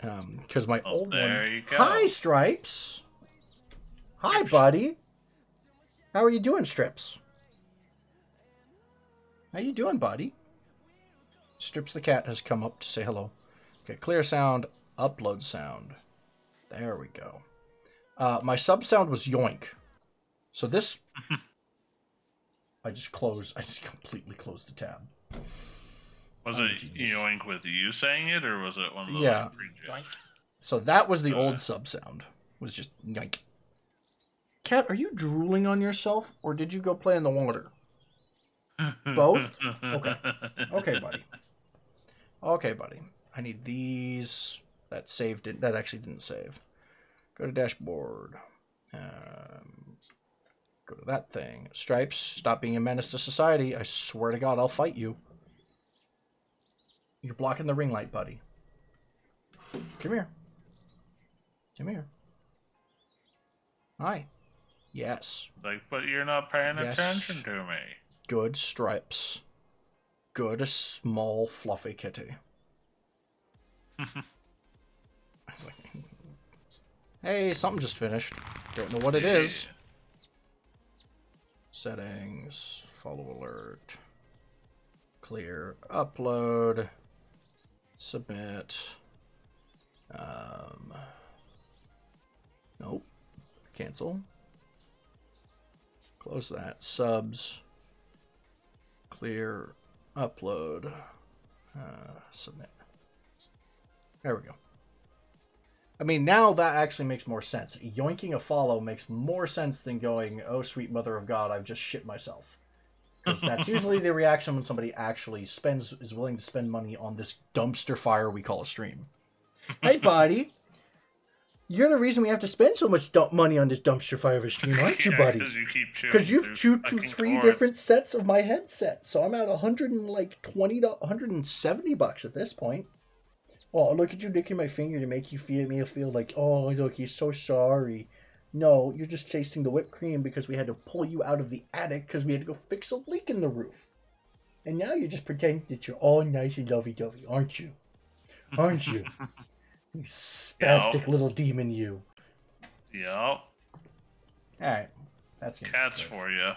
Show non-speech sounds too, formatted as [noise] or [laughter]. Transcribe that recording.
because my Oh, old there one. you go. Hi, Stripes. Hi, buddy. How are you doing, Stripes? How you doing, buddy? Stripes the cat has come up to say hello. Okay, clear sound, upload sound. There we go. Uh, my sub sound was yoink. So this, [laughs] I just closed. I just completely closed the tab. Was Oh, it genius. yoink with you saying it, or was it one of the Yeah. pre- So that was the Uh. old sub sound. Was just yoink. Cat, are you drooling on yourself, or did you go play in the water? Both? [laughs] Okay. Okay, buddy. Okay, buddy. I need these. That saved it. That actually didn't save. Go to dashboard. Um, go to that thing. Stripes, stop being a menace to society. I swear to God, I'll fight you. You're blocking the ring light, buddy. Come here. Come here. Hi. Yes. Like, but you're not paying Yes. attention to me. Good stripes. Good small fluffy kitty. [laughs] I was like, hey, something just finished. Don't know what it is. Settings, follow alert, clear, upload, submit. Um, nope. Cancel. Close that. Subs. Clear. Upload. Uh, submit. There we go. I mean, now that actually makes more sense. Yoinking a follow makes more sense than going, oh, sweet mother of God, I've just shit myself. Because that's usually the reaction when somebody actually spends is willing to spend money on this dumpster fire we call a stream. hey, buddy. You're the reason we have to spend so much dump money on this dumpster fire of a stream, aren't you, [laughs] Yeah, buddy? 'cause you Because you've chewed through three cords. different sets of my headset, so I'm at 120 to 170 bucks at this point. Oh, look at you licking my finger to make you feel me feel like, oh, look, he's so sorry. No, you're just chasing the whipped cream because we had to pull you out of the attic because we had to go fix a leak in the roof. And now you're just pretending that you're all nice and lovey-dovey, aren't you? Aren't you? [laughs] you spastic little demon, you. Yep. All right, that's Cats good. for you.